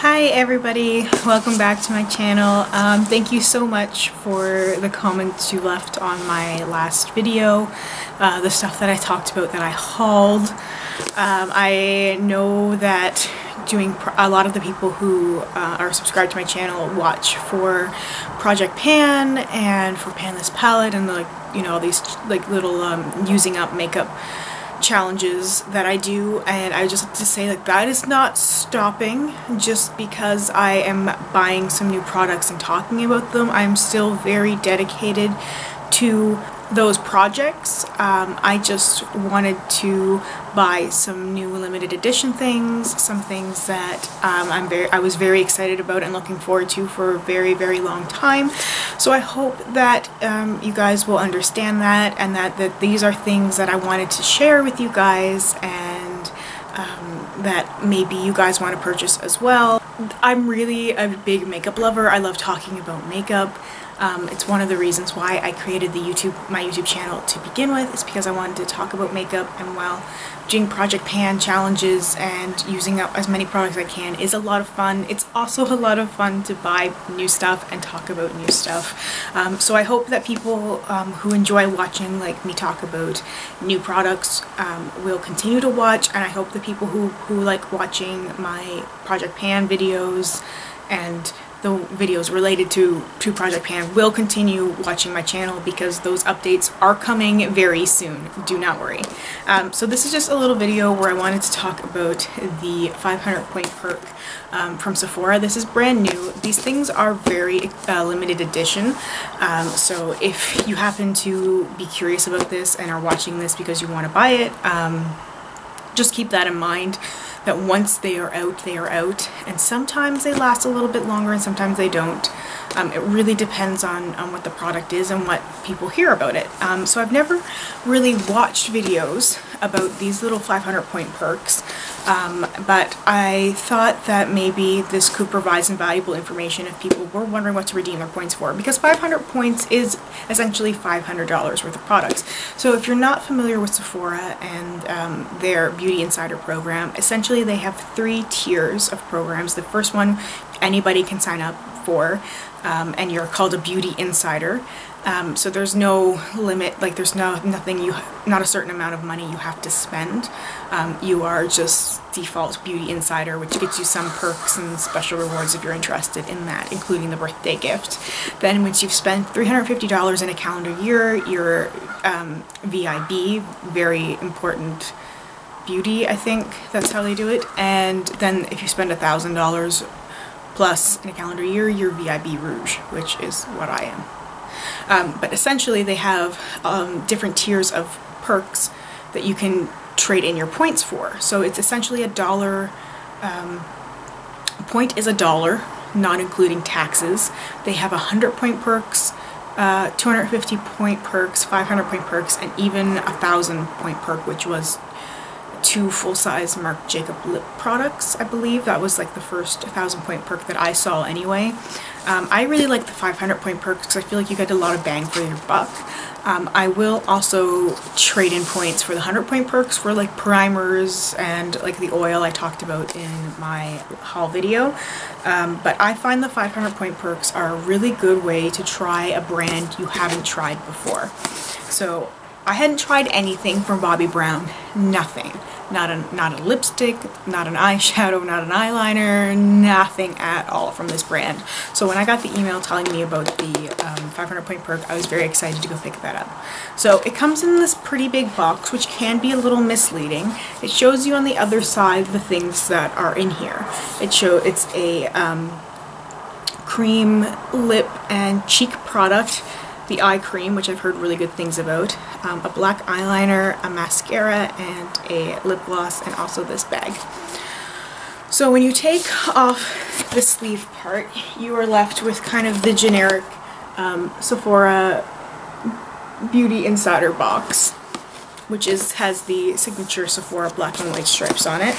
Hi everybody, welcome back to my channel. Um, thank you so much for the comments you left on my last video, uh, the stuff that I talked about that I hauled. Um, I know that doing a lot of the people who uh, are subscribed to my channel watch for Project Pan and for Panless Palette and like you know all these like little um, using up makeup challenges that I do and I just have to say that that is not stopping just because I am buying some new products and talking about them. I'm still very dedicated to those projects. Um, I just wanted to buy some new limited edition things, some things that um, I'm very, I was very excited about and looking forward to for a very, very long time. So I hope that um, you guys will understand that and that, that these are things that I wanted to share with you guys and um, that maybe you guys want to purchase as well. I'm really a big makeup lover. I love talking about makeup. Um, it's one of the reasons why I created the YouTube, my YouTube channel to begin with, is because I wanted to talk about makeup and while doing Project Pan challenges and using up as many products as I can is a lot of fun. It's also a lot of fun to buy new stuff and talk about new stuff. Um, so I hope that people um, who enjoy watching like me talk about new products um, will continue to watch and I hope the people who, who like watching my Project Pan videos and the videos related to, to Project Pan will continue watching my channel because those updates are coming very soon. Do not worry. Um, so this is just a little video where I wanted to talk about the 500 point perk um, from Sephora. This is brand new. These things are very uh, limited edition. Um, so if you happen to be curious about this and are watching this because you want to buy it, um, just keep that in mind that once they are out, they are out. And sometimes they last a little bit longer and sometimes they don't. Um, it really depends on, on what the product is and what people hear about it. Um, so I've never really watched videos about these little 500 point perks, um, but I thought that maybe this could provide some valuable information if people were wondering what to redeem their points for, because 500 points is essentially $500 worth of products. So if you're not familiar with Sephora and um, their Beauty Insider program, essentially they have three tiers of programs. The first one anybody can sign up for um, and you're called a beauty insider. Um, so there's no limit, like there's no nothing you, not a certain amount of money you have to spend. Um, you are just default beauty insider, which gets you some perks and special rewards if you're interested in that, including the birthday gift. Then once you've spent $350 in a calendar year, you're um, VIB, very important beauty, I think that's how they do it. And then if you spend a thousand dollars plus in a calendar year you're VIB Rouge, which is what I am. Um, but essentially they have um, different tiers of perks that you can trade in your points for. So it's essentially a dollar, um, point is a dollar, not including taxes. They have 100 point perks, uh, 250 point perks, 500 point perks, and even a thousand point perk, which was two full-size Marc Jacob lip products, I believe. That was like the first 1,000 point perk that I saw anyway. Um, I really like the 500 point perk because I feel like you get a lot of bang for your buck. Um, I will also trade in points for the 100 point perks for like primers and like the oil I talked about in my haul video. Um, but I find the 500 point perks are a really good way to try a brand you haven't tried before. So I hadn't tried anything from Bobbi Brown, nothing not a, not a lipstick, not an eyeshadow, not an eyeliner, nothing at all from this brand. So when I got the email telling me about the um, 500 point perk, I was very excited to go pick that up. So it comes in this pretty big box, which can be a little misleading. It shows you on the other side the things that are in here. It show It's a um, cream, lip, and cheek product the eye cream, which I've heard really good things about, um, a black eyeliner, a mascara, and a lip gloss, and also this bag. So when you take off the sleeve part, you are left with kind of the generic um, Sephora Beauty Insider box which is has the signature Sephora black and white stripes on it.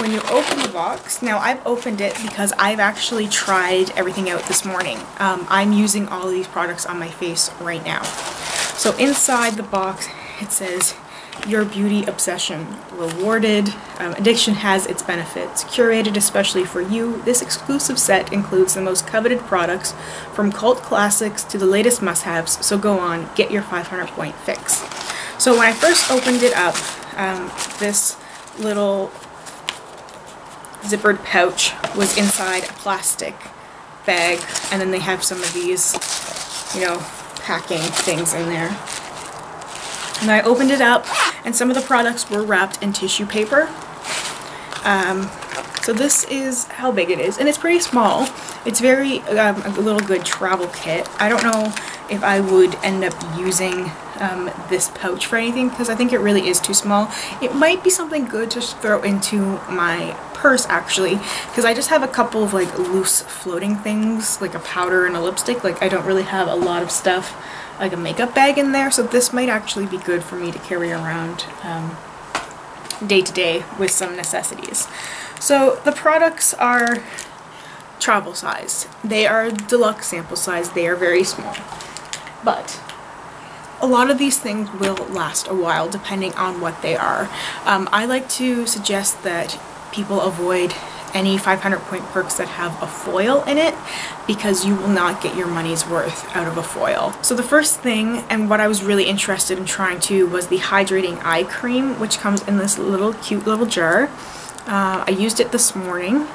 When you open the box, now I've opened it because I've actually tried everything out this morning. Um, I'm using all of these products on my face right now. So inside the box it says your beauty obsession rewarded. Um, addiction has its benefits. Curated especially for you, this exclusive set includes the most coveted products from cult classics to the latest must-haves, so go on, get your 500 point fix. So when I first opened it up, um, this little zippered pouch was inside a plastic bag and then they have some of these, you know, packing things in there. And I opened it up and some of the products were wrapped in tissue paper. Um, so this is how big it is and it's pretty small. It's very um, a little good travel kit. I don't know if I would end up using um, this pouch for anything because I think it really is too small. It might be something good to throw into my purse actually because I just have a couple of like loose floating things like a powder and a lipstick. Like I don't really have a lot of stuff like a makeup bag in there so this might actually be good for me to carry around um, day to day with some necessities. So the products are travel size. They are deluxe sample size. They are very small. But a lot of these things will last a while depending on what they are. Um, I like to suggest that people avoid any 500 point perks that have a foil in it because you will not get your money's worth out of a foil. So the first thing and what I was really interested in trying to was the hydrating eye cream which comes in this little cute little jar. Uh, I used it this morning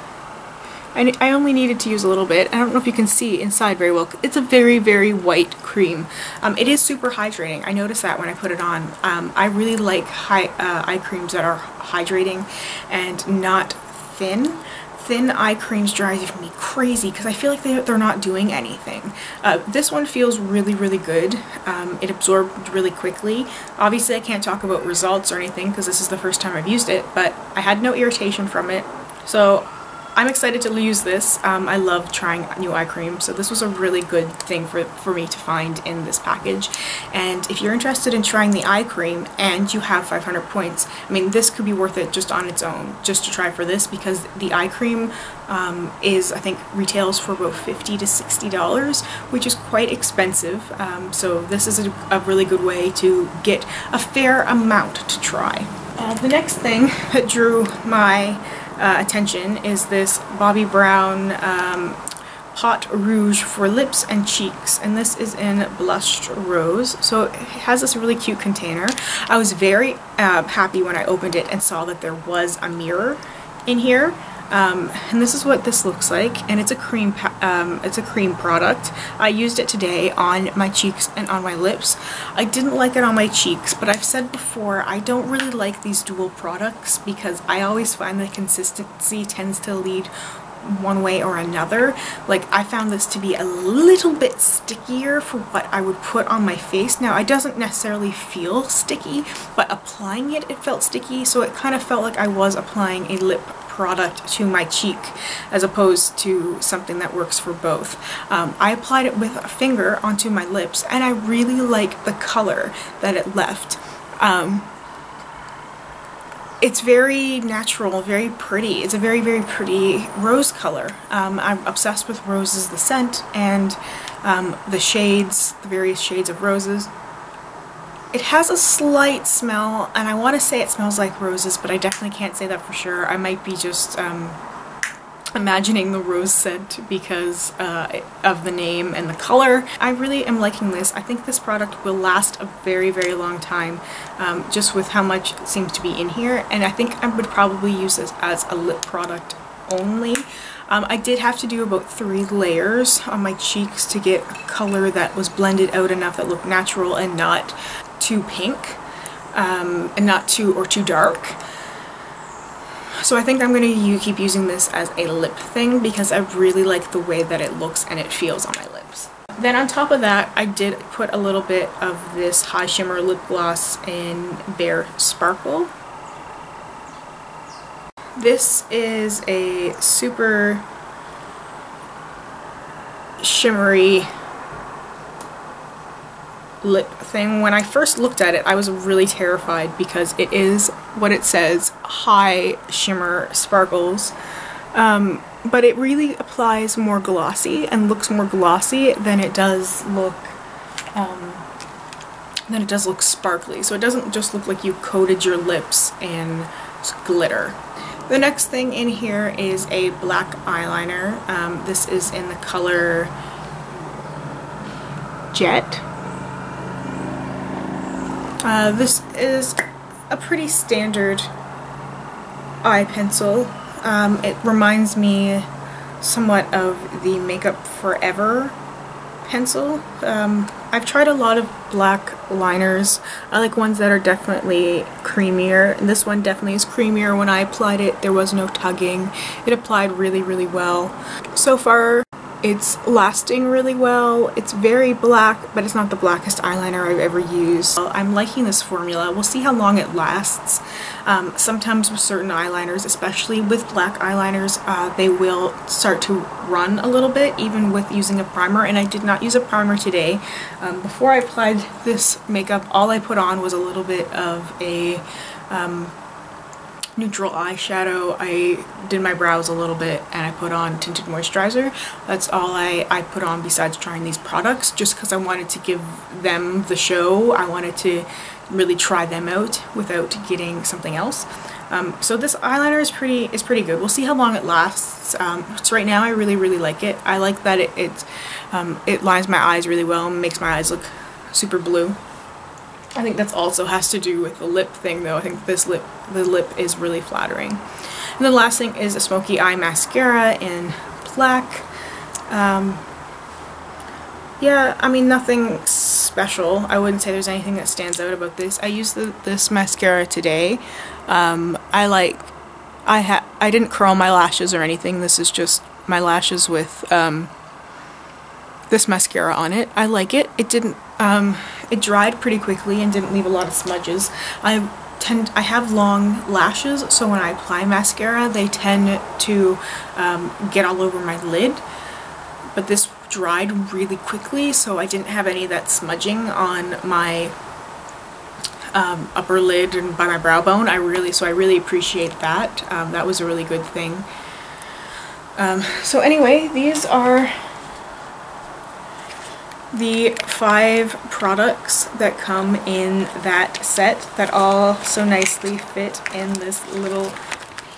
I, I only needed to use a little bit. I don't know if you can see inside very well. It's a very, very white cream. Um, it is super hydrating. I noticed that when I put it on. Um, I really like high, uh, eye creams that are hydrating and not thin thin eye creams drive me crazy because I feel like they, they're not doing anything. Uh, this one feels really, really good. Um, it absorbed really quickly. Obviously, I can't talk about results or anything because this is the first time I've used it, but I had no irritation from it. So I'm excited to use this. Um, I love trying new eye cream, so this was a really good thing for, for me to find in this package. And if you're interested in trying the eye cream and you have 500 points, I mean, this could be worth it just on its own, just to try for this, because the eye cream um, is, I think, retails for about 50 to $60, which is quite expensive. Um, so this is a, a, really good way to get a fair amount to try. Uh, the next thing that drew my uh, attention is this Bobbi Brown um, Pot Rouge for lips and cheeks and this is in Blushed Rose so it has this really cute container. I was very uh, happy when I opened it and saw that there was a mirror in here um, and this is what this looks like and it's a cream um, it's a cream product I used it today on my cheeks and on my lips I didn't like it on my cheeks but I've said before I don't really like these dual products because I always find the consistency tends to lead one way or another. Like I found this to be a little bit stickier for what I would put on my face. Now it doesn't necessarily feel sticky, but applying it, it felt sticky. So it kind of felt like I was applying a lip product to my cheek as opposed to something that works for both. Um, I applied it with a finger onto my lips and I really like the color that it left. Um, it's very natural, very pretty. It's a very, very pretty rose color. Um, I'm obsessed with roses, the scent, and um, the shades, the various shades of roses. It has a slight smell, and I want to say it smells like roses, but I definitely can't say that for sure. I might be just um, imagining the rose scent because uh, of the name and the color. I really am liking this. I think this product will last a very, very long time um, just with how much seems to be in here. And I think I would probably use this as a lip product only. Um, I did have to do about three layers on my cheeks to get a color that was blended out enough that looked natural and not too pink um, and not too or too dark. So I think I'm going to keep using this as a lip thing because I really like the way that it looks and it feels on my lips. Then on top of that, I did put a little bit of this High Shimmer Lip Gloss in Bare Sparkle. This is a super shimmery lip thing. When I first looked at it, I was really terrified because it is what it says, high shimmer sparkles. Um, but it really applies more glossy and looks more glossy than it does look um, then it does look sparkly. So it doesn't just look like you coated your lips in glitter. The next thing in here is a black eyeliner. Um, this is in the color Jet. Uh, this is a pretty standard eye pencil. Um, it reminds me somewhat of the Makeup Forever pencil. Um, I've tried a lot of black liners. I like ones that are definitely creamier. And this one definitely is creamier. When I applied it, there was no tugging. It applied really, really well. So far, it's lasting really well. It's very black, but it's not the blackest eyeliner I've ever used. I'm liking this formula. We'll see how long it lasts. Um, sometimes with certain eyeliners, especially with black eyeliners, uh, they will start to run a little bit, even with using a primer, and I did not use a primer today. Um, before I applied this makeup, all I put on was a little bit of a um, neutral eyeshadow. I did my brows a little bit and I put on tinted moisturizer. That's all I, I put on besides trying these products just because I wanted to give them the show. I wanted to really try them out without getting something else. Um, so this eyeliner is pretty is pretty good. We'll see how long it lasts. Um, so right now I really really like it. I like that it it, um, it lines my eyes really well and makes my eyes look super blue. I think that's also has to do with the lip thing though. I think this lip, the lip is really flattering. And the last thing is a smoky eye mascara in black. Um, yeah, I mean nothing special. I wouldn't say there's anything that stands out about this. I used the, this mascara today. Um, I like, I ha I didn't curl my lashes or anything. This is just my lashes with um, this mascara on it. I like it. It didn't, um, it dried pretty quickly and didn't leave a lot of smudges. I tend, I have long lashes, so when I apply mascara, they tend to um, get all over my lid. But this dried really quickly, so I didn't have any of that smudging on my um, upper lid and by my brow bone. I really, so I really appreciate that. Um, that was a really good thing. Um, so anyway, these are the five products that come in that set that all so nicely fit in this little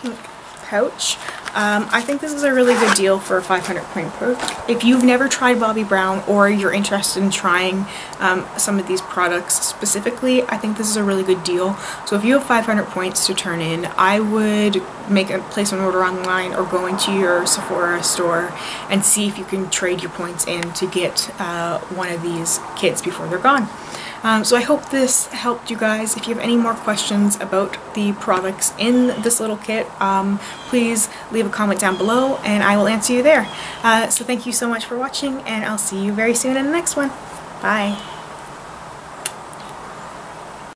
pink pouch. Um, I think this is a really good deal for a 500 point perk. If you've never tried Bobbi Brown or you're interested in trying um, some of these products specifically, I think this is a really good deal. So if you have 500 points to turn in, I would make a place an order online or go into your Sephora store and see if you can trade your points in to get uh, one of these kits before they're gone. Um, so I hope this helped you guys. If you have any more questions about the products in this little kit, um, please leave a comment down below and I will answer you there. Uh, so thank you so much for watching and I'll see you very soon in the next one. Bye.